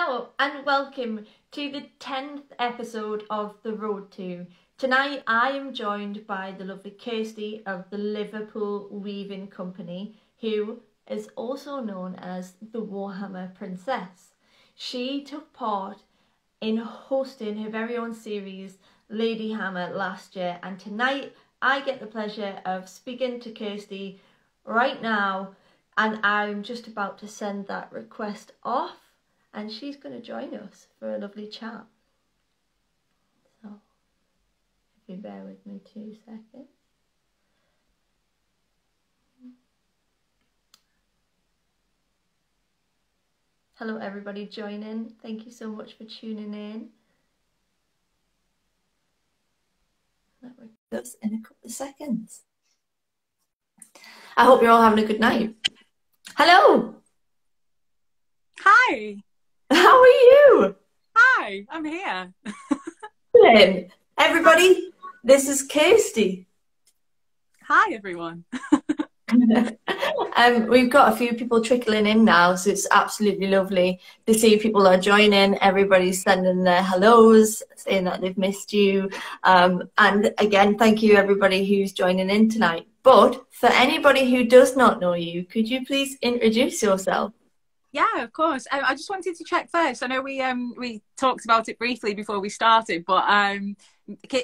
Hello and welcome to the 10th episode of The Road To. Tonight I am joined by the lovely Kirsty of the Liverpool Weaving Company, who is also known as the Warhammer Princess. She took part in hosting her very own series, Lady Hammer, last year, and tonight I get the pleasure of speaking to Kirsty right now, and I'm just about to send that request off and she's going to join us for a lovely chat. So, if you bear with me two seconds. Hello, everybody joining. Thank you so much for tuning in. That will us in a couple of seconds. I hope you're all having a good night. Hello. Hi. How are you? Hi, I'm here. Everybody, this is Kirsty. Hi, everyone. um, we've got a few people trickling in now, so it's absolutely lovely to see people are joining. Everybody's sending their hellos, saying that they've missed you. Um, and again, thank you everybody who's joining in tonight. But for anybody who does not know you, could you please introduce yourself? Yeah, of course. Um, I just wanted to check first. I know we um we talked about it briefly before we started, but um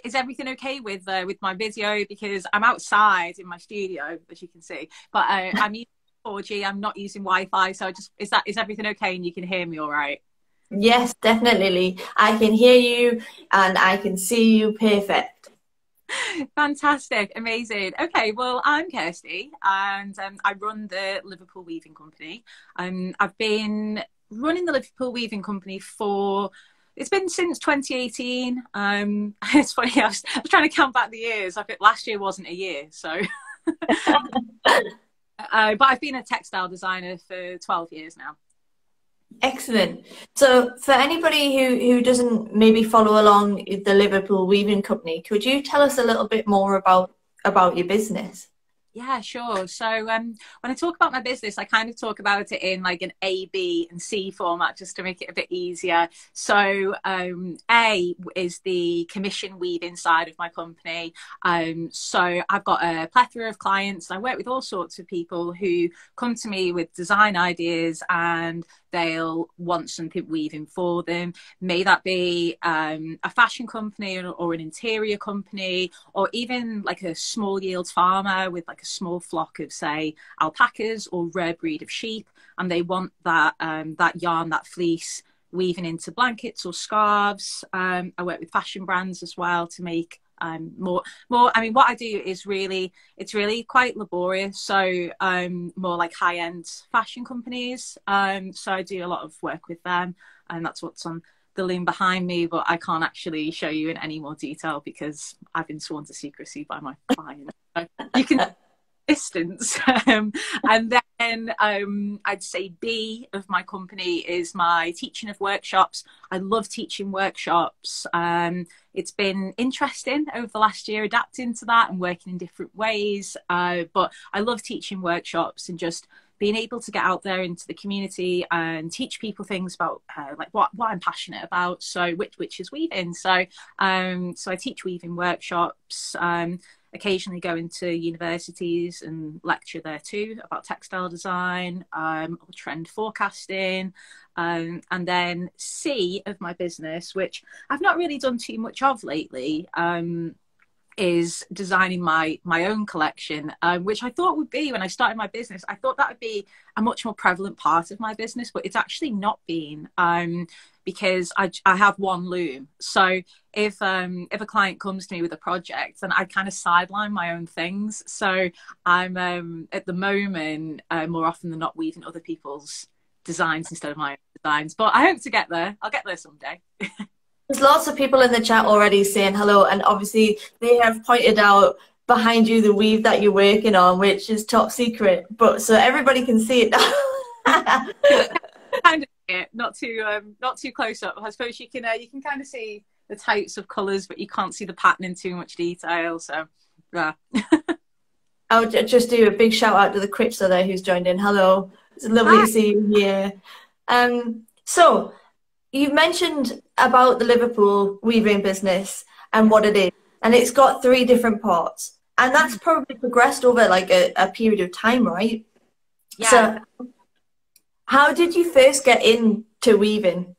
is everything okay with uh, with my video? Because I'm outside in my studio, as you can see, but uh, I'm using 4G. I'm not using Wi-Fi, so I just is that is everything okay? And you can hear me all right? Yes, definitely. I can hear you and I can see you perfect. Fantastic, amazing. Okay, well, I'm Kirsty, and um, I run the Liverpool Weaving Company. Um, I've been running the Liverpool Weaving Company for it's been since 2018. Um, it's funny, I was, I was, trying to count back the years. I think last year wasn't a year, so. uh, but I've been a textile designer for 12 years now. Excellent. So, for anybody who, who doesn't maybe follow along the Liverpool Weaving Company, could you tell us a little bit more about about your business? Yeah, sure. So um, when I talk about my business, I kind of talk about it in like an A, B, and C format just to make it a bit easier. So um, A is the commission weaving side of my company. Um, so I've got a plethora of clients. I work with all sorts of people who come to me with design ideas and they'll want something weaving for them. May that be um, a fashion company or, or, an interior company, or even like a small yield farmer with like a small flock of, say, alpacas or rare breed of sheep, and they want that um, that yarn, that fleece weaving into blankets or scarves. Um, I work with fashion brands as well to make um, more more i mean what i do is really it's really quite laborious so um more like high end fashion companies um so i do a lot of work with them and that's what's on the loom behind me but i can't actually show you in any more detail because i've been sworn to secrecy by my client so you can distance um, and then um, i'd say b of my company is my teaching of workshops i love teaching workshops um, it's been interesting over the last year adapting to that and working in different ways uh, but i love teaching workshops and just being able to get out there into the community and teach people things about uh, like what, what I'm passionate about. So which which is weaving. So um, so I teach weaving workshops. Occasionally go into universities and lecture there too about textile design um, trend forecasting. Um, and then C of my business, which I've not really done too much of lately, um, is designing my my own collection, um, which I thought would be when I started my business. I thought that would be a much more prevalent part of my business, but it's actually not been um, because I, I have one loom. So if um, if a client comes to me with a project, then I kind of sideline my own things. So I'm um, at the moment uh, more often than not weaving other people's designs instead of my own designs. But I hope to get there. I'll get there someday. There's lots of people in the chat already saying hello, and obviously they have pointed out behind you the weave that you're working on, which is top secret. But so everybody can see it now. kind of it, not too um, not too close up. I suppose you can uh, you can kind of see the types of colours, but you can't see the pattern in too much detail. So yeah. I'll just do a big shout out to the Crypto there who's joined in. Hello, it's lovely Hi. to see you here. Um, so you've mentioned about the Liverpool weaving business and what it is, and it's got three different parts, and that's probably progressed over like a, a period of time, right? Yeah. So, how did you first get into weaving?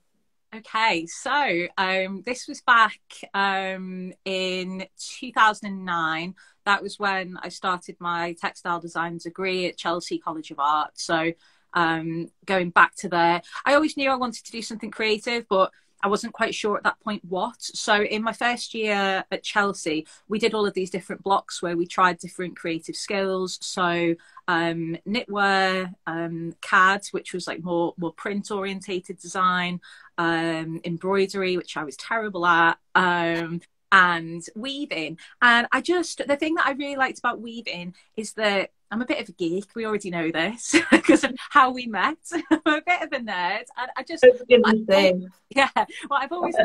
Okay, so um, this was back um, in 2009. That was when I started my textile design degree at Chelsea College of Art. So um, going back to there. I always knew I wanted to do something creative, but I wasn't quite sure at that point what. So in my first year at Chelsea, we did all of these different blocks where we tried different creative skills. So um, knitwear, um, CAD, which was like more more print orientated design, um, embroidery, which I was terrible at. Um, and weaving. And I just, the thing that I really liked about weaving is that I'm a bit of a geek. We already know this because of how we met. I'm a bit of a nerd, and I just I, yeah. Well, I've always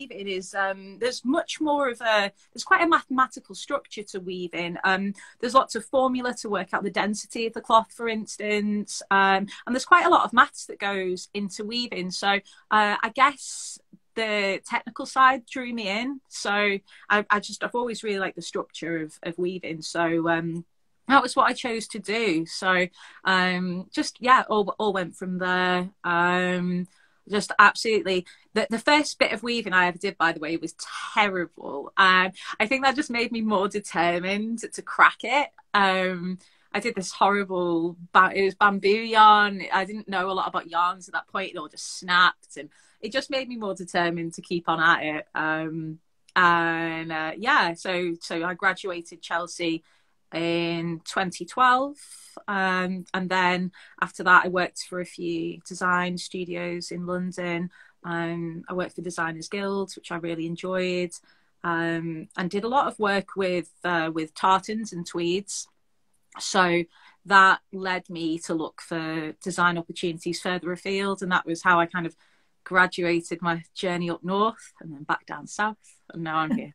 weaving is um, there's much more of a there's quite a mathematical structure to weaving. Um, there's lots of formula to work out the density of the cloth, for instance, um, and there's quite a lot of maths that goes into weaving. So uh, I guess the technical side drew me in. So I, I just I've always really liked the structure of of weaving. So um, that was what I chose to do. So um, just yeah, all all went from there. Um, just absolutely the, the first bit of weaving I ever did, by the way, was terrible. And I think that just made me more determined to crack it. Um, I did this horrible, it was bamboo yarn. I didn't know a lot about yarns at that point. It all just snapped, and it just made me more determined to keep on at it. Um, and uh, yeah, so so I graduated Chelsea in 2012. Um, and then after that, I worked for a few design studios in London. Um, I worked for Designers Guild, which I really enjoyed, um, and did a lot of work with uh, with tartans and tweeds. So that led me to look for design opportunities further afield, and that was how I kind of graduated my journey up north and then back down south, and now I'm here.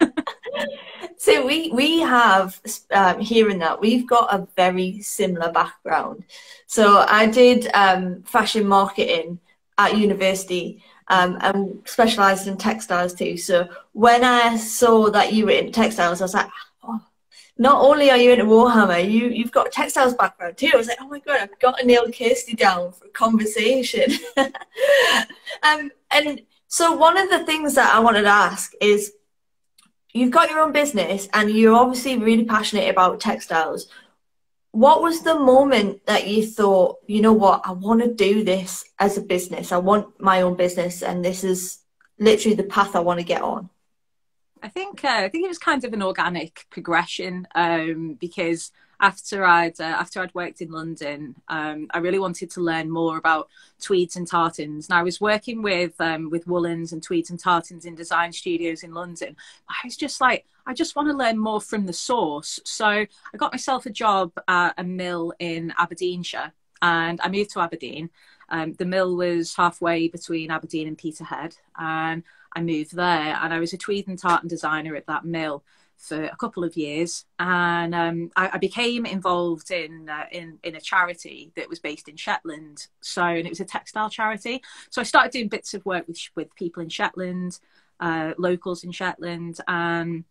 so we we have um, hearing that we've got a very similar background. So I did um, fashion marketing at university um, and specialised in textiles too. So when I saw that you were in textiles, I was like, oh, not only are you into Warhammer, you you've got a textiles background too. I was like, oh my god, I've got to nail Kirsty down for a conversation. um, and so one of the things that I wanted to ask is you've got your own business and you're obviously really passionate about textiles. What was the moment that you thought, you know what, I want to do this as a business? I want my own business, and this is literally the path I want to get on. I think uh, I think it was kind of an organic progression um, because after I'd uh, after I'd worked in London, um, I really wanted to learn more about tweeds and tartans. And I was working with um, with woolens and tweeds and tartans in design studios in London. I was just like, I just want to learn more from the source. So I got myself a job at a mill in Aberdeenshire, and I moved to Aberdeen. Um, the mill was halfway between Aberdeen and Peterhead, and I moved there. And I was a tweed and tartan designer at that mill for a couple of years, and um, I, I, became involved in uh, in in a charity that was based in Shetland. So, and it was a textile charity. So I started doing bits of work with with people in Shetland, uh, locals in Shetland, and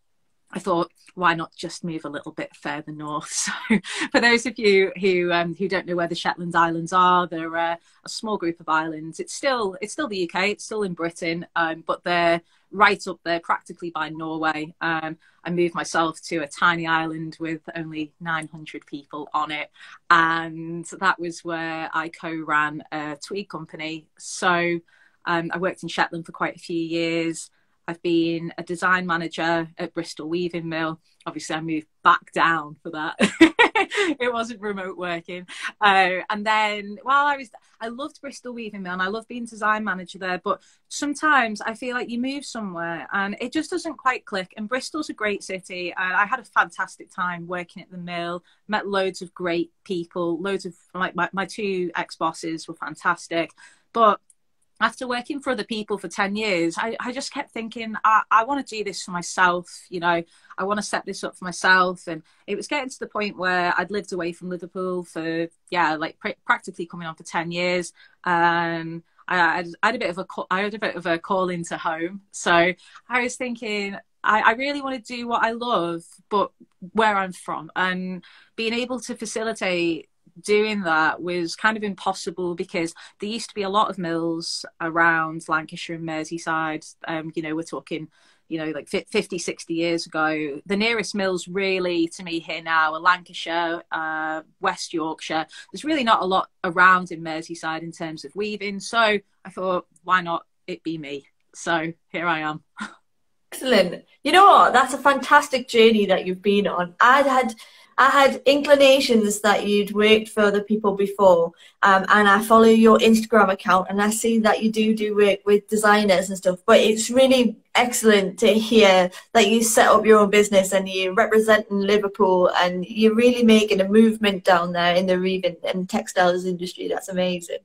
I thought, why not just move a little bit further north? So, for those of you who um, who don't know where the Shetland Islands are, they're uh, a small group of islands. It's still it's still the UK. It's still in Britain, um, but they're right up there, practically by Norway. Um, I moved myself to a tiny island with only 900 people on it, and that was where I co-ran a tweed company. So um, I worked in Shetland for quite a few years. I've been a design manager at Bristol Weaving Mill. Obviously, I moved back down for that. it wasn't remote working. Uh, and then while I was, I loved Bristol Weaving Mill and I love being design manager there. But sometimes I feel like you move somewhere and it just doesn't quite click. And Bristol's a great city. And I had a fantastic time working at the mill, met loads of great people, loads of like my, my two ex bosses were fantastic. But after working for other people for 10 years, I, I just kept thinking, I, I want to do this for myself. You know, I want to set this up for myself. And it was getting to the point where I'd lived away from Liverpool for, yeah, like pr- practically coming on for 10 years. Um, and I had, I had a bit of a I had a bit of a call into home. So I was thinking, I, I really want to do what I love, but where I'm from, and being able to facilitate doing that was kind of impossible because there used to be a lot of mills around Lancashire and Merseyside. Um, you know, we're talking, you know, like 50, 60 years ago. The nearest mills really to me here now are Lancashire, uh, West Yorkshire. There's really not a lot around in Merseyside in terms of weaving. So I thought, why not it be me? So here I am. Excellent. You know what? That's a fantastic journey that you've been on. I'd had I had inclinations that you'd worked for other people before, um, and I follow your Instagram account, and I see that you do do work with designers and stuff. But it's really excellent to hear that you set up your own business and you're representing Liverpool, and you're really making a movement down there in the weaving and textiles industry. That's amazing.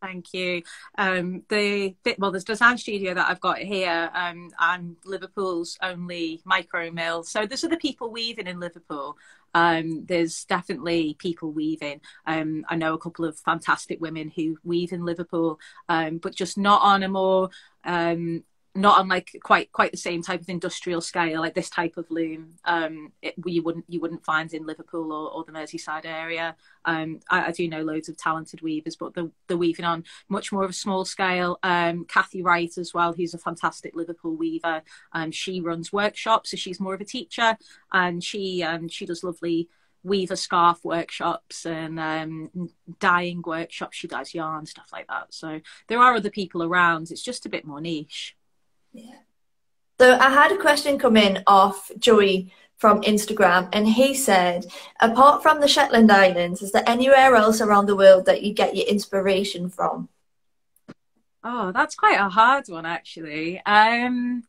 Thank you. Um, the well, the design studio that I've got here, um, I'm Liverpool's only micro mill. So those are the people weaving in Liverpool. Um, there's definitely people weaving. Um, I know a couple of fantastic women who weave in Liverpool, um, but just not on a more um, not on like quite quite the same type of industrial scale like this type of loom um it, you wouldn't you wouldn't find in liverpool or, or the merseyside area um I, I, do know loads of talented weavers but the the weaving on much more of a small scale um kathy wright as well who's a fantastic liverpool weaver um she runs workshops so she's more of a teacher and she um she does lovely weaver scarf workshops and um, dyeing workshops. She does yarn stuff like that. So there are other people around. It's just a bit more niche. Yeah. So I had a question come in off Joey from Instagram, and he said, apart from the Shetland Islands, is there anywhere else around the world that you get your inspiration from? Oh, that's quite a hard one, actually. Um,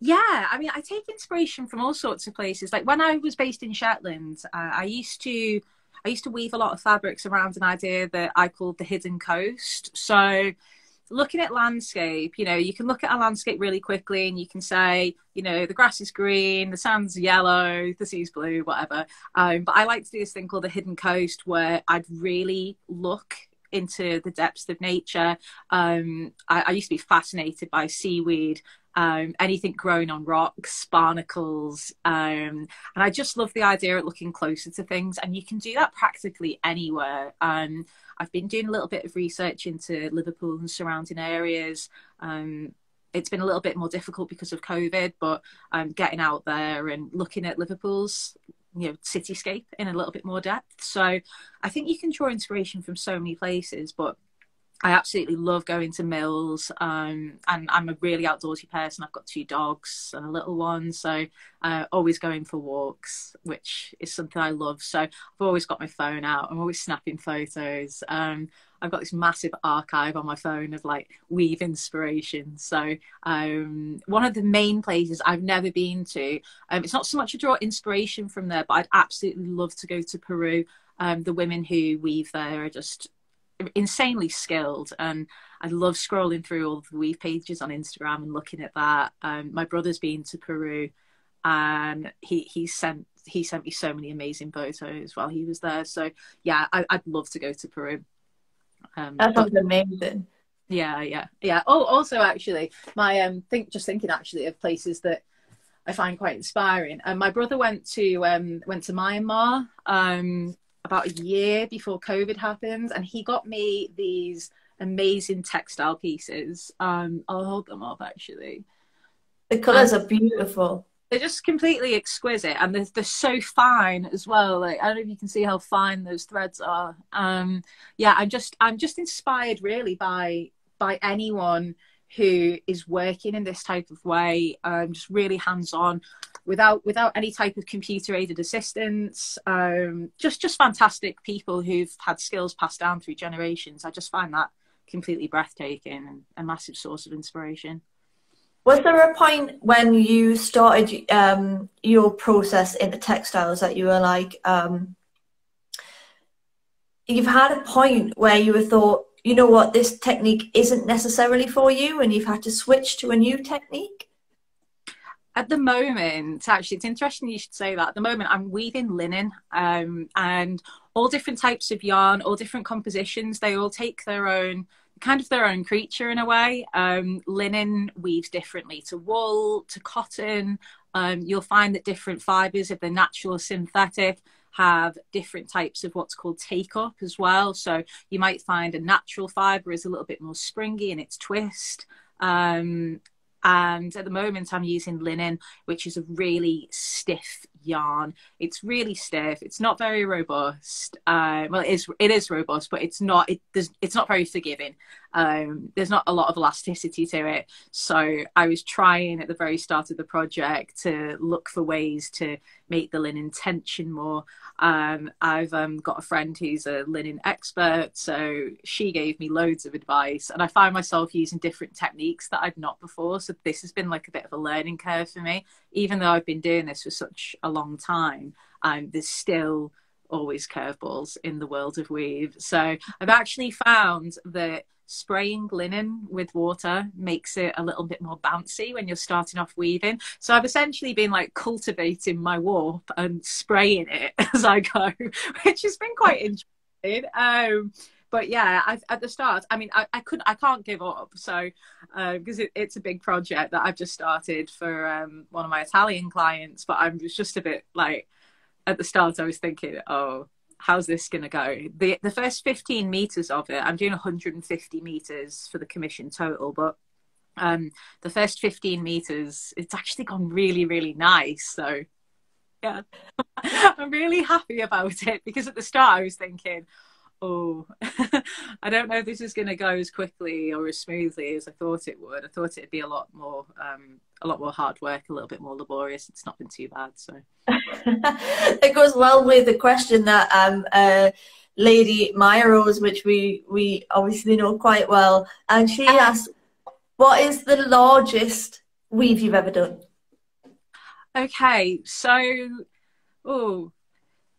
yeah, I mean, I take inspiration from all sorts of places. Like when I was based in Shetland, uh, I used to I used to weave a lot of fabrics around an idea that I called the hidden coast. So looking at landscape, you know, you can look at a landscape really quickly and you can say, you know, the grass is green, the sand's yellow, the sea's blue, whatever. Um, but I like to do this thing called the hidden coast where I'd really look into the depths of nature. Um, I, I used to be fascinated by seaweed um, anything growing on rocks, barnacles. Um, and I just love the idea of looking closer to things. And you can do that practically anywhere. Um, I've been doing a little bit of research into Liverpool and surrounding areas. Um, it's been a little bit more difficult because of COVID, but I'm getting out there and looking at Liverpool's you know cityscape in a little bit more depth. So I think you can draw inspiration from so many places, but I absolutely love going to mills. Um, and I'm a really outdoorsy person. I've got two dogs and a little one, so uh, always going for walks, which is something I love. So I've always got my phone out. I'm always snapping photos. Um, I've got this massive archive on my phone of like weave inspiration. So um, one of the main places I've never been to, um, it's not so much to draw inspiration from there, but I'd absolutely love to go to Peru. Um, the women who weave there are just insanely skilled and I love scrolling through all the weave pages on Instagram and looking at that. Um, my brother's been to Peru and he he sent he sent me so many amazing photos while he was there. So yeah, I, would love to go to Peru. Um, that sounds amazing. Yeah, yeah, yeah. Oh, also actually, my um, think just thinking actually of places that I find quite inspiring. And um, my brother went to um went to Myanmar um about a year before COVID happened, and he got me these amazing textile pieces. Um, I'll hold them up actually. The colours are beautiful. They're just completely exquisite, and they're, they're so fine as well. Like I don't know if you can see how fine those threads are. Um, yeah, I'm just I'm just inspired really by by anyone who is working in this type of way. Um, just really hands on without without any type of computer aided assistance um, just just fantastic people who've had skills passed down through generations i just find that completely breathtaking and a massive source of inspiration was there a point when you started um, your process in the textiles that you were like um, you've had a point where you were thought you know what this technique isn't necessarily for you and you've had to switch to a new technique at the moment, actually, it's interesting you should say that. At the moment, I'm weaving linen um, and all different types of yarn, all different compositions. They all take their own kind of their own creature in a way. Um, linen weaves differently to wool, to cotton. Um, you'll find that different fibers, if they're natural or synthetic, have different types of what's called take up as well. So you might find a natural fiber is a little bit more springy in its twist. Um, and at the moment, I'm using linen, which is a really stiff yarn. It's really stiff. It's not very robust. Uh, well, it is. It is robust, but it's not. It, it's not very forgiving. Um, there's not a lot of elasticity to it. So I was trying at the very start of the project to look for ways to make the linen tension more. Um, I've um, got a friend who's a linen expert, so she gave me loads of advice, and I find myself using different techniques that I've not before. So this has been like a bit of a learning curve for me, even though I've been doing this for such a long time. Um, there's still always curveballs in the world of weave. So I've actually found that spraying linen with water makes it a little bit more bouncy when you're starting off weaving. So I've essentially been like cultivating my warp and spraying it as I go, which has been quite interesting. Um, but yeah, I, at the start, I mean, I, I couldn't, I can't give up. So because uh, it, it's a big project that I've just started for um, one of my Italian clients, but I'm just a bit like at the start, I was thinking, oh, how's this going to go? The the first 15 meters of it, I'm doing 150 meters for the commission total, but um, the first 15 meters, it's actually gone really, really nice. So yeah, I'm really happy about it because at the start I was thinking, oh, I don't know if this is going to go as quickly or as smoothly as I thought it would. I thought it'd be a lot more, um, a lot more hard work, a little bit more laborious. It's not been too bad. So it goes well with the question that um, uh, Lady Maya rose, which we we obviously know quite well, and she asked, "What is the largest weave you've ever done?" Okay, so oh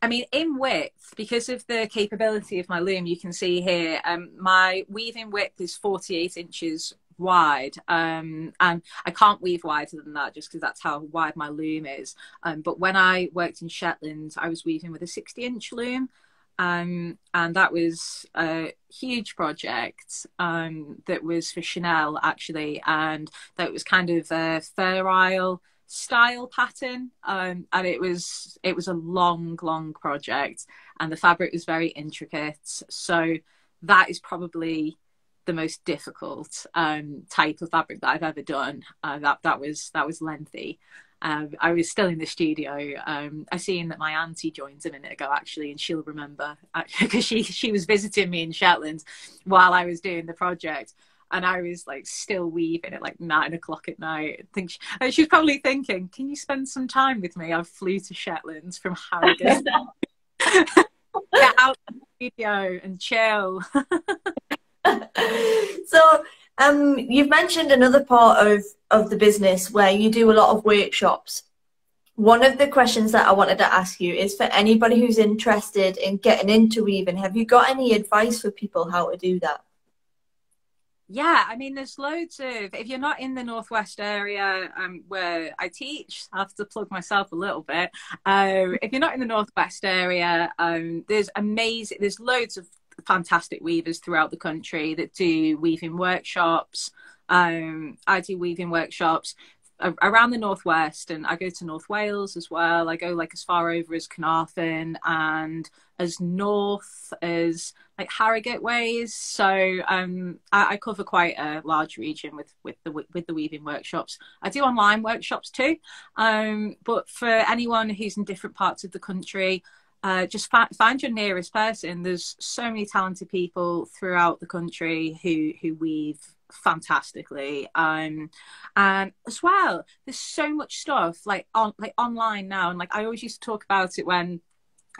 I mean, in width, because of the capability of my loom, you can see here, um, my weaving width is 48 inches wide um, and i can't weave wider than that just because that's how wide my loom is. Um, but when i worked in shetland i was weaving with a 60 inch loom um, and that was a huge project um, that was for chanel actually and that was kind of a Fair Isle style pattern um, and it was it was a long long project and the fabric was very intricate. So that is probably the most difficult um, type of fabric that I've ever done uh, that that was that was lengthy um, I was still in the studio. Um, I seen that my auntie joined a minute ago actually, and she'll remember because she she was visiting me in Shetland while I was doing the project and I was like still weaving at like nine o'clock at night. I think she, she's probably thinking, "Can you spend some time with me?" I flew to Shetland from Harrogate. Get out the studio and chill. so, um, you've mentioned another part of of the business where you do a lot of workshops. One of the questions that I wanted to ask you is for anybody who's interested in getting into weaving, have you got any advice for people how to do that? Yeah, I mean, there's loads of. If you're not in the northwest area um, where I teach, I have to plug myself a little bit. Um, if you're not in the northwest area, um, there's amazing. There's loads of fantastic weavers throughout the country that do weaving workshops. Um, I do weaving workshops around the northwest and i go to north wales as well. I go like as far over as carnarvon and as north as like harrogate ways. So um I, I, cover quite a large region with with the with the weaving workshops. I do online workshops too. Um but for anyone who's in different parts of the country uh, just find your nearest person. There's so many talented people throughout the country who who weave fantastically um and as well there's so much stuff like on like online now and like i always used to talk about it when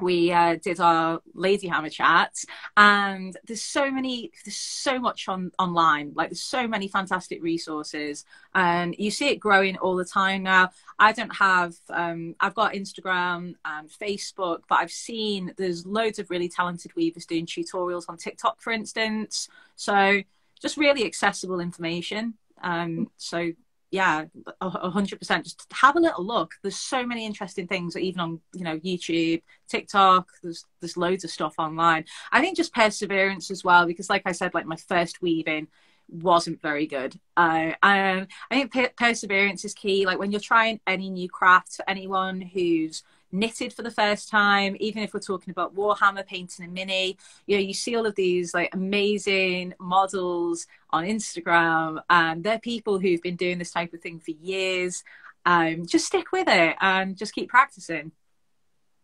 we uh, did our lady hammer chats and there's so many there's so much on online. Like there's so many fantastic resources and you see it growing all the time now. I don't have um, i've got instagram and facebook but i've seen there's loads of really talented weavers doing tutorials on tiktok for instance. So just really accessible information. Um, so yeah, hundred percent. Just have a little look. There's so many interesting things, even on you know YouTube, TikTok. There's there's loads of stuff online. I think just perseverance as well, because like I said, like my first weaving wasn't very good. Uh, I think per- perseverance is key. Like when you're trying any new craft, for anyone who's knitted for the first time, even if we're talking about Warhammer painting a mini, you know, you see all of these like amazing models on Instagram, and they're people who've been doing this type of thing for years. Um, just stick with it and just keep practicing.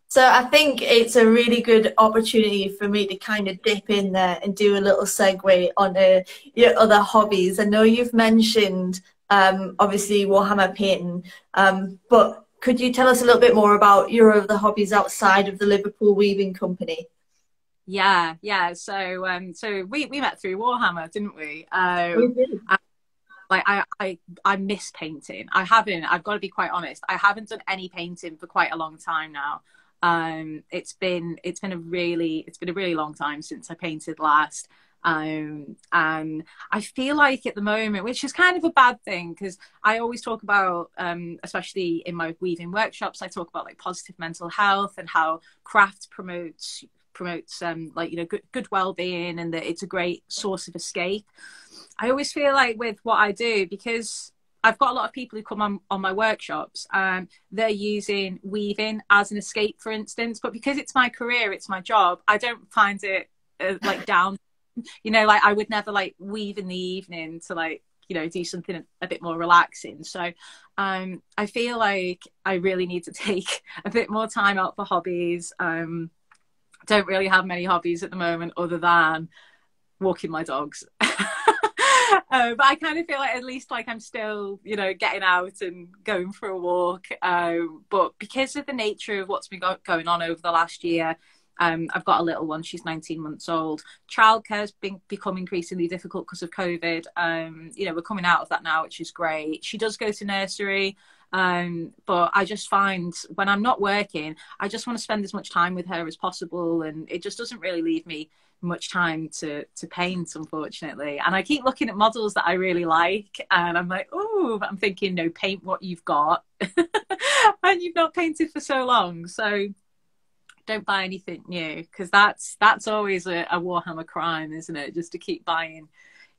So I think it's a really good opportunity for me to kind of dip in there and do a little segue on uh, your other hobbies. I know you've mentioned um, obviously Warhammer painting, um, but could you tell us a little bit more about your other hobbies outside of the Liverpool Weaving Company? Yeah, yeah. So, um, so we, we met through Warhammer, didn't we? Um, we did. I, like I, I, I miss painting. I haven't. I've got to be quite honest. I haven't done any painting for quite a long time now. Um, it's been it's been a really it's been a really long time since I painted last. Um, and I feel like at the moment, which is kind of a bad thing, because I always talk about, um, especially in my weaving workshops, I talk about like positive mental health and how craft promotes promotes um, like you know good, good well-being and that it's a great source of escape. I always feel like with what I do because I've got a lot of people who come on, on my workshops and they're using weaving as an escape, for instance. But because it's my career, it's my job, I don't find it uh, like down you know, like I would never like weave in the evening to like, you know, do something a bit more relaxing. So um I feel like I really need to take a bit more time out for hobbies. Um don't really have many hobbies at the moment other than walking my dogs. Uh, but I kind of feel like at least like I'm still, you know, getting out and going for a walk. Um, but because of the nature of what's been go- going on over the last year, um, I've got a little one; she's 19 months old. Childcare has been become increasingly difficult because of COVID. Um, you know, we're coming out of that now, which is great. She does go to nursery, um, but I just find when I'm not working, I just want to spend as much time with her as possible, and it just doesn't really leave me much time to to paint unfortunately and i keep looking at models that i really like and i'm like oh i'm thinking no paint what you've got and you've not painted for so long so don't buy anything new because that's that's always a, a Warhammer crime, isn't it? Just to keep buying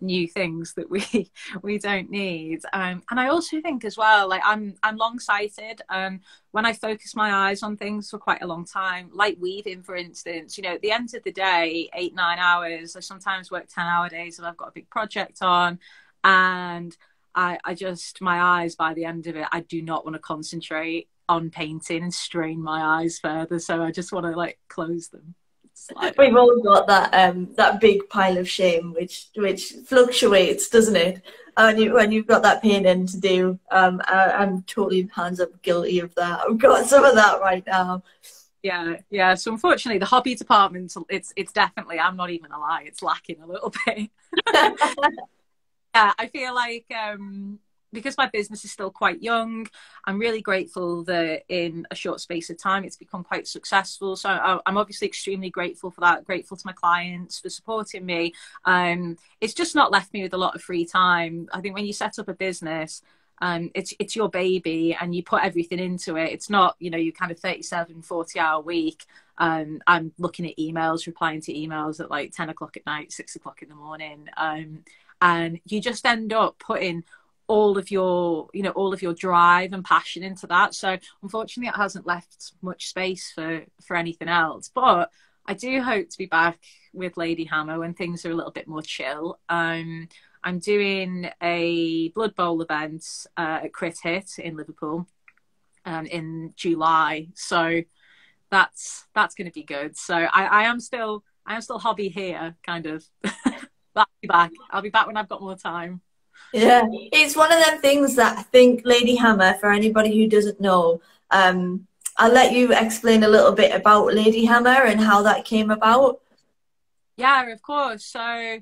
new things that we we don't need. Um, and i also think as well like i'm i'm long sighted um when i focus my eyes on things for quite a long time like weaving for instance you know at the end of the day eight nine hours i sometimes work 10 hour days if i've got a big project on and I, I just my eyes by the end of it i do not want to concentrate on painting and strain my eyes further. So I just want to like close them. We've all got that um, that big pile of shame, which which fluctuates, doesn't it? And you, when you've got that painting to do, um, I, am totally hands up guilty of that. I've got some of that right now. Yeah, yeah. So unfortunately, the hobby department, it's it's definitely. I'm not even a lie. It's lacking a little bit. yeah, I feel like um, because my business is still quite young, I'm really grateful that in a short space of time it's become quite successful. So I'm obviously extremely grateful for that. Grateful to my clients for supporting me. Um, it's just not left me with a lot of free time. I think when you set up a business, um, it's it's your baby and you put everything into it. It's not you know you kind of 37, 40 hour week. Um, I'm looking at emails, replying to emails at like 10 o'clock at night, six o'clock in the morning. Um, and you just end up putting all of your you know all of your drive and passion into that. So unfortunately it hasn't left much space for for anything else. But i do hope to be back with lady hammer when things are a little bit more chill. Um i'm doing a blood bowl event uh, at crit hit in liverpool um in july. So that's that's going to be good. So i i am still i am still hobby here kind of. I'll be back. I'll be back when i've got more time yeah, it's one of them things that I think Lady Hammer, for anybody who doesn't know, um, I'll let you explain a little bit about Lady Hammer and how that came about. Yeah, of course. So,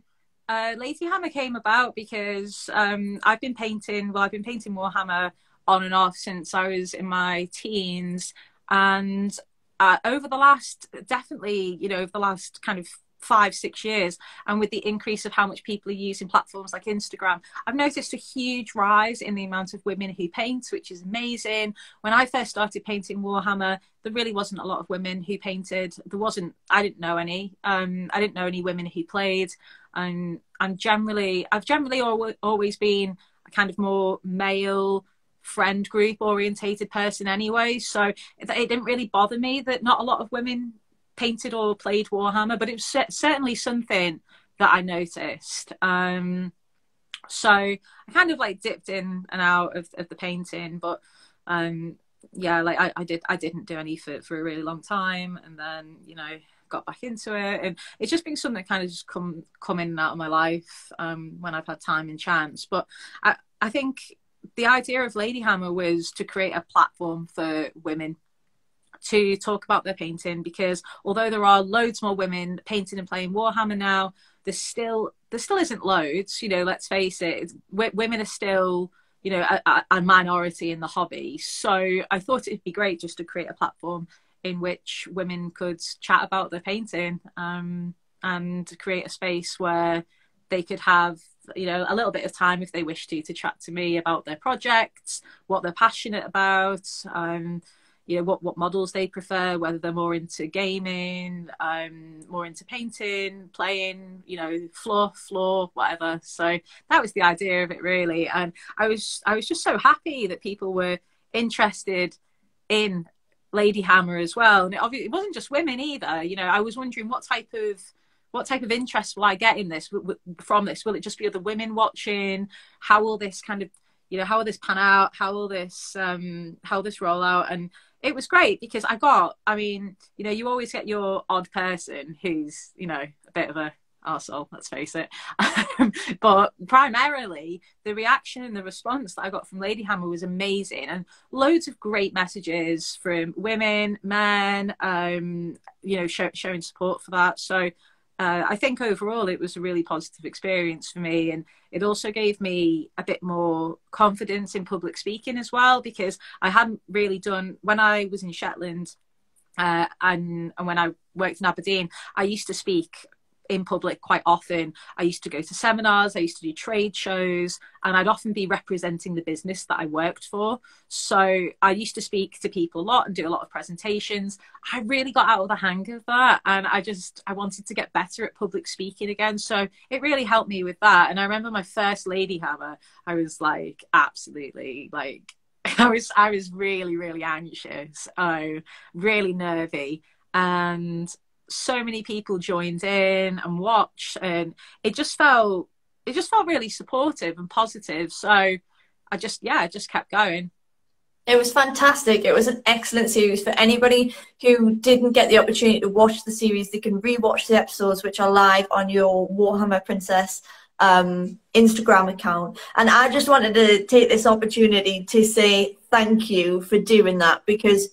uh, Lady Hammer came about because um, I've been painting, well, I've been painting Warhammer on and off since I was in my teens. And uh, over the last, definitely, you know, over the last kind of five six years and with the increase of how much people are using platforms like instagram i've noticed a huge rise in the amount of women who paint which is amazing. When i first started painting warhammer there really wasn't a lot of women who painted. There wasn't i didn't know any um, i didn't know any women who played. And i'm generally i've generally always been a kind of more male friend group orientated person anyway. So it didn't really bother me that not a lot of women painted or played Warhammer, but it was certainly something that I noticed. Um, so I kind of like dipped in and out of, of the painting, but um, yeah, like I, I did, I didn't do any for, for a really long time, and then you know got back into it, and it's just been something that kind of just come come in and out of my life um, when I've had time and chance. But I, I think the idea of Ladyhammer was to create a platform for women to talk about their painting because although there are loads more women painting and playing Warhammer now, there's still there still isn't loads. You know, let's face it, women are still you know a, a minority in the hobby. So I thought it'd be great just to create a platform in which women could chat about their painting um, and create a space where they could have you know a little bit of time if they wish to to chat to me about their projects what they're passionate about um, you know what what models they prefer whether they're more into gaming um more into painting playing you know floor floor whatever. So that was the idea of it really. And i was i was just so happy that people were interested in lady hammer as well. And it, obviously, it wasn't just women either. You know i was wondering what type of what type of interest will i get in this from this? Will it just be other women watching? How will this kind of you know how will this pan out? How will this um how will this roll out? And it was great because I got, I mean, you know, you always get your odd person who's, you know, a bit of a arsehole, let's face it. but primarily, the reaction and the response that I got from Ladyhammer was amazing, and loads of great messages from women, men, um, you know, show, showing support for that. So uh, I think overall it was a really positive experience for me, and it also gave me a bit more confidence in public speaking as well because I hadn't really done when I was in Shetland. Uh, and, and when I worked in Aberdeen, I used to speak in public quite often. I used to go to seminars, I used to do trade shows, and I'd often be representing the business that I worked for. So I used to speak to people a lot and do a lot of presentations. I really got out of the hang of that, and I just I wanted to get better at public speaking again. So it really helped me with that. And I remember my first Lady Hammer, I was like absolutely like I was I was really really anxious, oh, really nervy, and so many people joined in and watched and it just felt it just felt really supportive and positive. So i just yeah i just kept going. It was fantastic. It was an excellent series for anybody who didn't get the opportunity to watch the series. They can rewatch the episodes which are live on your warhammer princess um, instagram account. And i just wanted to take this opportunity to say thank you for doing that because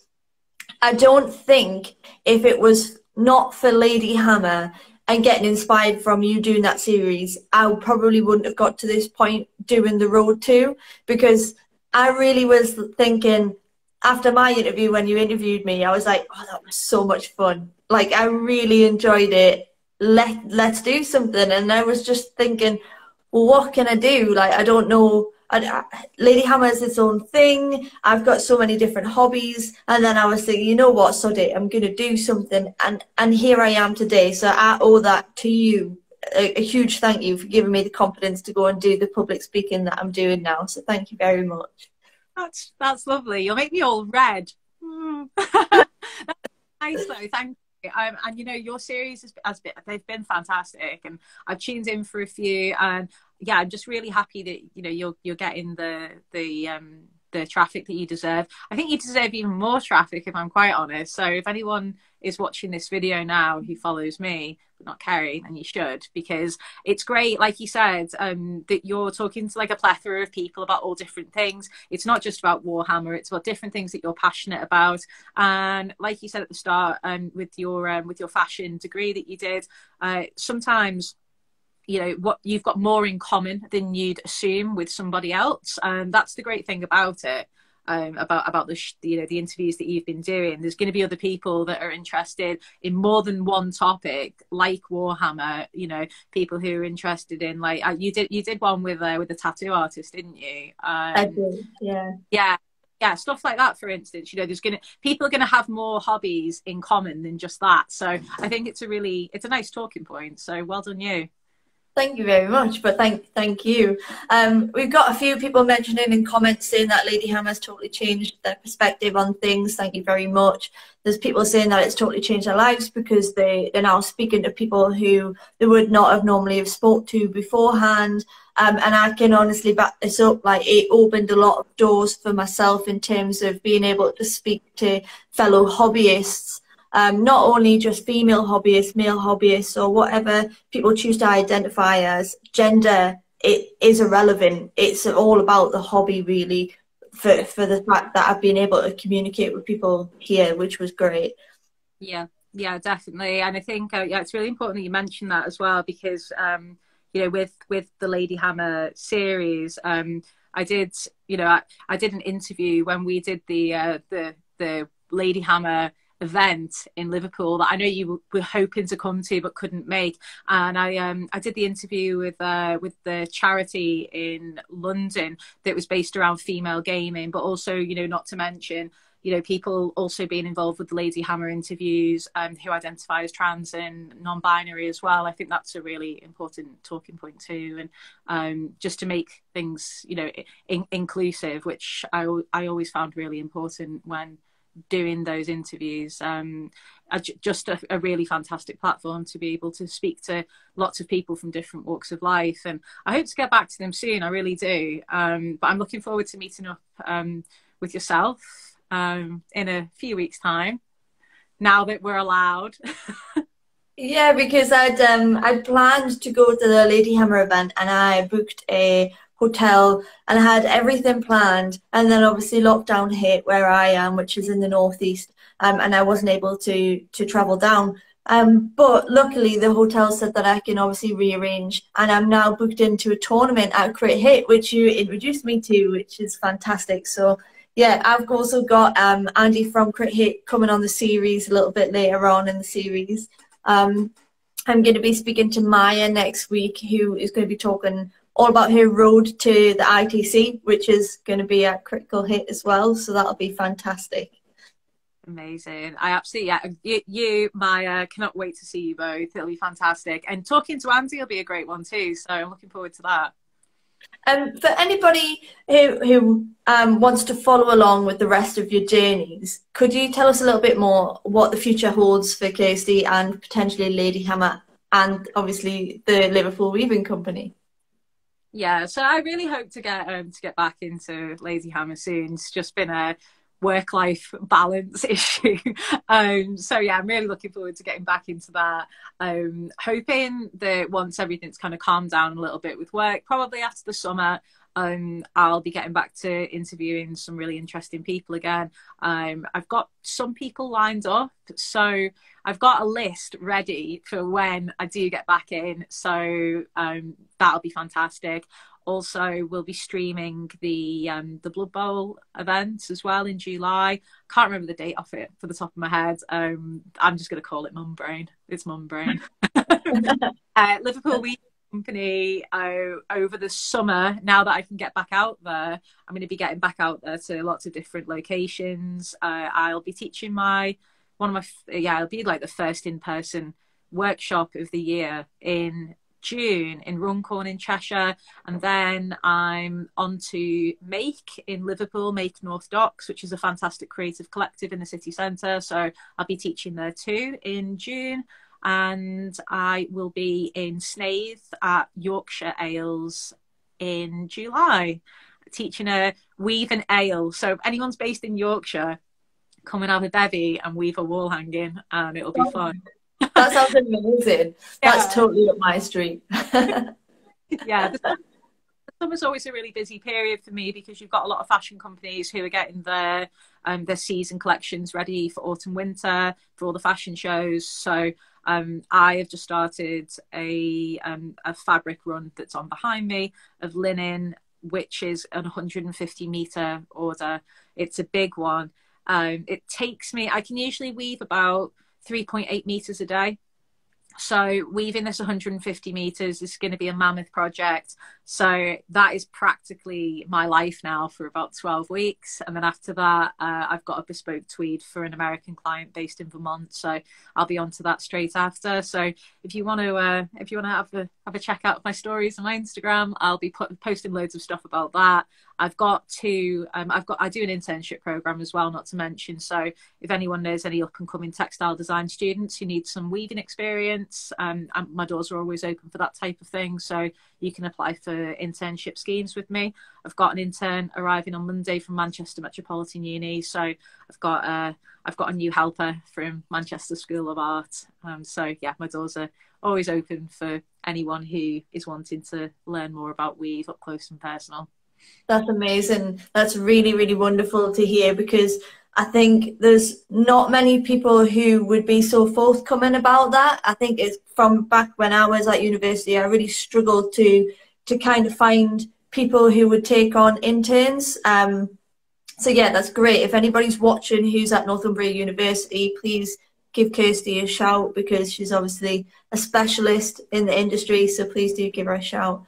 i don't think if it was not for Lady Hammer and getting inspired from you doing that series, I probably wouldn't have got to this point doing the road to because I really was thinking after my interview when you interviewed me, I was like, oh, that was so much fun. Like I really enjoyed it. Let let's do something. And I was just thinking, well, what can I do? Like I don't know I, Lady Hammer is its own thing. I've got so many different hobbies, and then I was thinking, you know what, Soddy, I'm going to do something, and and here I am today. So I owe that to you. A, a, huge thank you for giving me the confidence to go and do the public speaking that I'm doing now. So thank you very much. That's that's lovely. You'll make me all red. Mm. nice though. Thank um, and you know your series has, has been they've been fantastic and I've tuned in for a few and yeah I'm just really happy that you know you're you're getting the the um the traffic that you deserve. I think you deserve even more traffic if I'm quite honest. So if anyone is watching this video now who follows me but not Kerry, then you should because it's great, like you said, um, that you're talking to like a plethora of people about all different things. It's not just about Warhammer; it's about different things that you're passionate about. And like you said at the start, um, with your um, with your fashion degree that you did, uh, sometimes you know what you've got more in common than you'd assume with somebody else and that's the great thing about it um, about about the sh- you know the interviews that you've been doing. There's going to be other people that are interested in more than one topic, like Warhammer. You know, people who are interested in like uh, you did you did one with uh, with a tattoo artist, didn't you? Um, I did. Yeah. Yeah yeah stuff like that for instance you know there's gonna people are gonna have more hobbies in common than just that so i think it's a really it's a nice talking point so well done you Thank you very much, but thank thank you. Um, we've got a few people mentioning in comments saying that Lady Hammer's totally changed their perspective on things. Thank you very much. There's people saying that it's totally changed their lives because they, they're now speaking to people who they would not have normally have spoke to beforehand. Um, and I can honestly back this up. Like it opened a lot of doors for myself in terms of being able to speak to fellow hobbyists um, not only just female hobbyists, male hobbyists, or whatever people choose to identify as, gender it is irrelevant. It's all about the hobby, really, for, for the fact that I've been able to communicate with people here, which was great. Yeah, yeah, definitely. And I think uh, yeah, it's really important that you mentioned that as well because um, you know with with the Lady Hammer series, um, I did you know I, I did an interview when we did the uh, the the Lady Hammer event in Liverpool that I know you were hoping to come to but couldn't make. And I um I did the interview with uh with the charity in London that was based around female gaming, but also you know not to mention you know people also being involved with the Lady Hammer interviews um, who identify as trans and non-binary as well. I think that's a really important talking point too, and um, just to make things you know in- inclusive, which I I always found really important when doing those interviews. Um, just a, a, really fantastic platform to be able to speak to lots of people from different walks of life. And I hope to get back to them soon. I really do. Um, but I'm looking forward to meeting up um, with yourself um, in a few weeks' time. Now that we're allowed. yeah, because I'd um, I'd planned to go to the Lady Hammer event, and I booked a hotel and I had everything planned. And then obviously lockdown hit where I am, which is in the northeast, um, and I wasn't able to to travel down. Um, but luckily, the hotel said that I can obviously rearrange, and I'm now booked into a tournament at Crit Hit, which you introduced me to, which is fantastic. So yeah, I've also got um, Andy from Crit Hit coming on the series a little bit later on in the series. Um, I'm going to be speaking to Maya next week, who is going to be talking all about her road to the ITC, which is going to be a critical hit as well. So that'll be fantastic. Amazing. I absolutely, yeah. You, you, Maya, cannot wait to see you both. It'll be fantastic. And talking to Andy will be a great one too. So I'm looking forward to that. Um, for anybody who, who um, wants to follow along with the rest of your journeys, could you tell us a little bit more what the future holds for Kirsty and potentially Lady Hammer and obviously the Liverpool Weaving Company? Yeah so i really hope to get um to get back into Lady Hammer soon. It's just been a work life balance issue. Um so yeah i'm really looking forward to getting back into that. Um hoping that once everything's kind of calmed down a little bit with work probably after the summer um, I'll be getting back to interviewing some really interesting people again. Um, I've got some people lined up, so I've got a list ready for when I do get back in. So um, that'll be fantastic. Also, we'll be streaming the um, the Blood Bowl event as well in July. Can't remember the date off it for the top of my head. Um, I'm just going to call it Mum Brain. It's Mum Brain. uh, Liverpool Weaving company over the summer now that i can get back out there i'm going to be getting back out there to lots of different locations uh, i'll be teaching my one of my yeah I'll be like the first in-person workshop of the year in June in Runcorn in Cheshire, and then I'm on to Make in Liverpool, Make North Docks, which is a fantastic creative collective in the city centre. So I'll be teaching there too in June and I will be in Snaith at Yorkshire Ales in July, teaching a weave and ale. So if anyone's based in Yorkshire, come and have a bevy and weave a wall hanging, and it'll be oh, fun. That sounds amazing. That's yeah. totally up my street. yeah. Summer's always a really busy period for me because you've got a lot of fashion companies who are getting their um, their season collections ready for autumn winter for all the fashion shows. So um, I have just started a um, a fabric run that's on behind me of linen which is an 150 meter order. It's a big one. Um, it takes me, I can usually weave about 3.8 meters a day. So weaving this 150 meters is going to be a mammoth project. So that is practically my life now for about 12 weeks. And then after that, uh, I've got a bespoke tweed for an American client based in Vermont. So I'll be on to that straight after. So if you want to, uh, if you want to have a have a check out of my stories on my Instagram, I'll be put, posting loads of stuff about that. I've got to, um, I've got, I do an internship program as well, not to mention. So if anyone knows any up and coming textile design students who need some weaving experience, um, my doors are always open for that type of thing. So you can apply for internship schemes with me. I've got an intern arriving on Monday from Manchester Metropolitan Uni. So I've got a, I've got a new helper from Manchester School of Art. Um, so yeah, my doors are always open for anyone who is wanting to learn more about weave up close and personal. That's amazing. That's really, really wonderful to hear because I think there's not many people who would be so forthcoming about that. I think it's from back when I was at university, I really struggled to to kind of find people who would take on interns. Um, so yeah, that's great. If anybody's watching who's at Northumbria University, please give Kirsty a shout because she's obviously a specialist in the industry. So please do give her a shout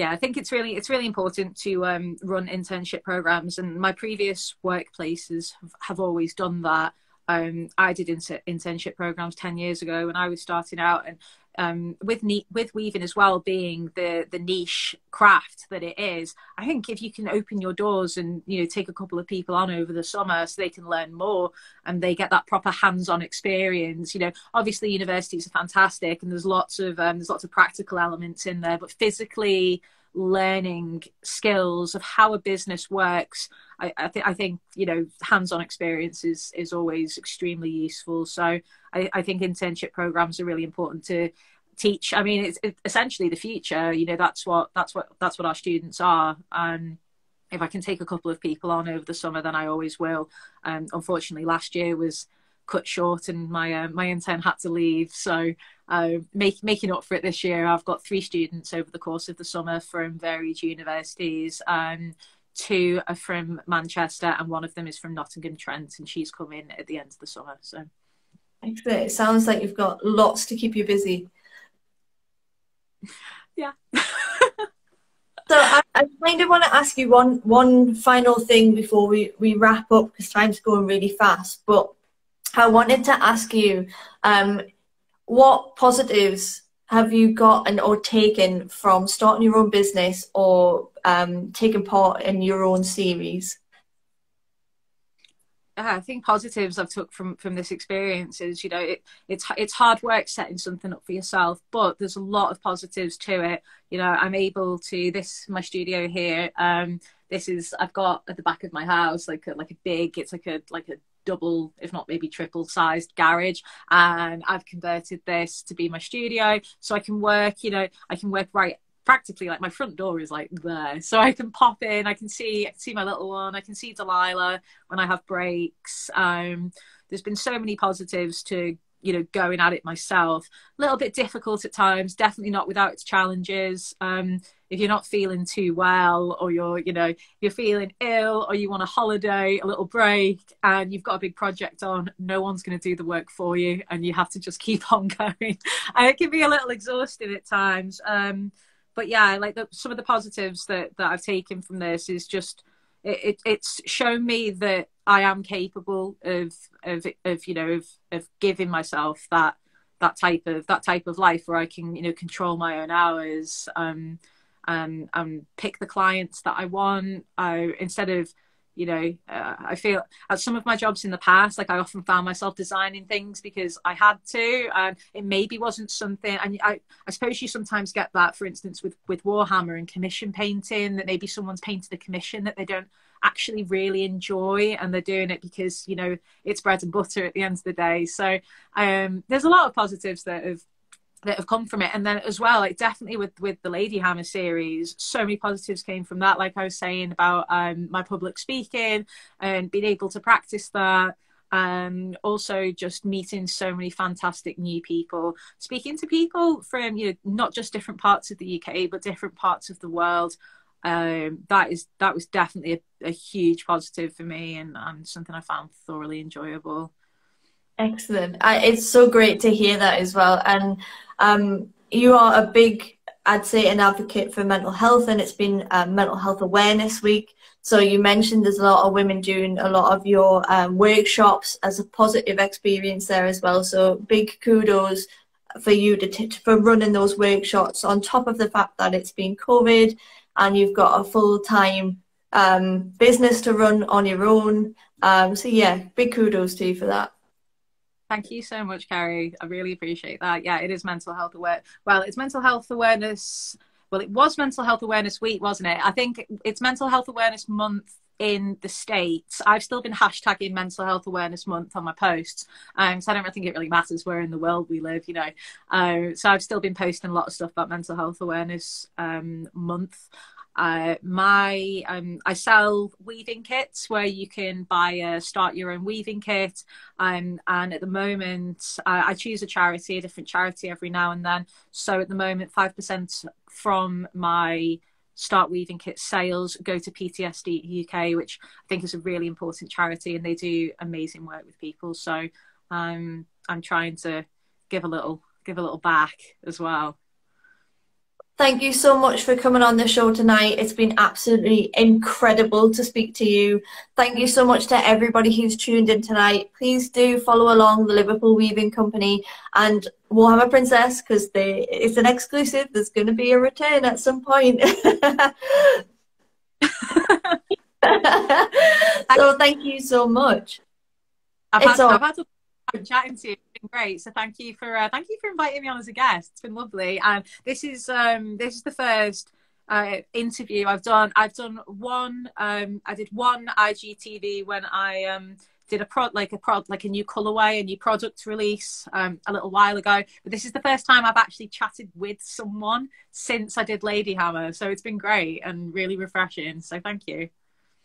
yeah i think it's really it's really important to um, run internship programs and my previous workplaces have, have always done that. Um, i did inter- internship programs 10 years ago when i was starting out and um, with ne- with weaving as well being the the niche craft that it is i think if you can open your doors and you know take a couple of people on over the summer so they can learn more and they get that proper hands-on experience you know obviously universities are fantastic and there's lots of um, there's lots of practical elements in there but physically learning skills of how a business works I, I, I think you know hands-on experience is is always extremely useful. So I, I think internship programs are really important to teach. I mean it's, it's, essentially the future you know that's what that's what that's what our students are. And if i can take a couple of people on over the summer then i always will. Um unfortunately last year was cut short and my uh, my intern had to leave so uh, make, making up for it this year i've got three students over the course of the summer from varied universities and two are from manchester and one of them is from nottingham trent and she's coming at the end of the summer so Excellent. It sounds like you've got lots to keep you busy. Yeah. so I, I, kind of want to ask you one one final thing before we, we wrap up because time's going really fast. But I wanted to ask you, um, what positives have you gotten or taken from starting your own business or um, taking part in your own series? I think positives I've took from from this experience is you know it, it's it's hard work setting something up for yourself, but there's a lot of positives to it. You know, I'm able to this my studio here. Um, this is I've got at the back of my house like a, like a big it's like a like a double if not maybe triple sized garage. And I've converted this to be my studio. So I can work you know I can work right practically like my front door is like there. So i can pop in i can see i can see my little one i can see delilah when i have breaks. Um there's been so many positives to you know going at it myself. A little bit difficult at times definitely not without its challenges. Um if you're not feeling too well or you're you know you're feeling ill or you want a holiday a little break and you've got a big project on no one's going to do the work for you and you have to just keep on going. And it can be a little exhausting at times. Um but yeah, like the, some of the positives that that I've taken from this is just it, it, it's shown me that I am capable of of of you know of of giving myself that that type of that type of life where I can you know control my own hours um and and pick the clients that I want. I instead of you know uh, i feel at some of my jobs in the past like i often found myself designing things because i had to and it maybe wasn't something and i, I suppose you sometimes get that for instance with with warhammer and commission painting that maybe someone's painted a commission that they don't actually really enjoy and they're doing it because you know it's bread and butter at the end of the day. So um, there's a lot of positives that have that have come from it. And then as well like definitely with with the lady hammer series so many positives came from that. Like i was saying about um my public speaking and being able to practice that and also just meeting so many fantastic new people speaking to people from you know not just different parts of the uk but different parts of the world um, that is that was definitely a, a huge positive for me and, and something I found thoroughly enjoyable. Excellent. I, it's so great to hear that as well. And um, you are a big, I'd say, an advocate for mental health, and it's been uh, Mental Health Awareness Week. So you mentioned there's a lot of women doing a lot of your um, workshops as a positive experience there as well. So big kudos for you to t- for running those workshops on top of the fact that it's been COVID and you've got a full time um, business to run on your own. Um, so yeah, big kudos to you for that. Thank you so much, Kerry. I really appreciate that. Yeah, it is mental health aware. Well, it's mental health awareness well, it was Mental Health Awareness Week, wasn't it? I think it's Mental Health Awareness Month in the States. I've still been hashtagging Mental Health Awareness Month on my posts. Um, so I don't really think it really matters where in the world we live, you know. Uh, so I've still been posting a lot of stuff about Mental Health Awareness um, Month. Uh, my um, I sell weaving kits where you can buy a start your own weaving kit, um, and at the moment I, I choose a charity, a different charity every now and then. So at the moment, five percent from my start weaving kit sales go to PTSD UK, which I think is a really important charity, and they do amazing work with people. So um, I'm trying to give a little give a little back as well. Thank you so much for coming on the show tonight. It's been absolutely incredible to speak to you. Thank you so much to everybody who's tuned in tonight. Please do follow along the Liverpool Weaving Company and Warhammer Princess because it's an exclusive. There's going to be a return at some point. so thank you so much. I've had, I've had to chatting to you. Been great. So thank you for uh, thank you for inviting me on as a guest. It's been lovely. And this is um, this is the first uh, interview I've done. I've done one. Um, I did one IGTV when I um, did a prod like a prod like a new colorway, a new product release um, a little while ago. But this is the first time I've actually chatted with someone since I did Lady Hammer. So it's been great and really refreshing. So thank you.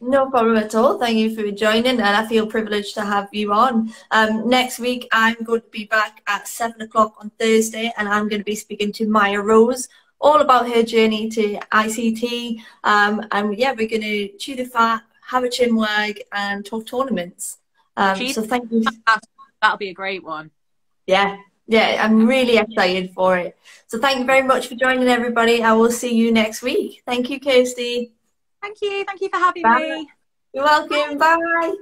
No problem at all. Thank you for joining, and I feel privileged to have you on. Um, next week, I'm going to be back at seven o'clock on Thursday, and I'm going to be speaking to Maya Rose all about her journey to ITC. Um, and yeah, we're going to chew the fat, have a chin wag, and talk tournaments. Um, so thank you. That'll be a great one. Yeah, yeah, I'm really excited for it. So thank you very much for joining, everybody. I will see you next week. Thank you, Kirsty. Thank you. Thank you for having Bye. me. You're welcome. Bye. Bye.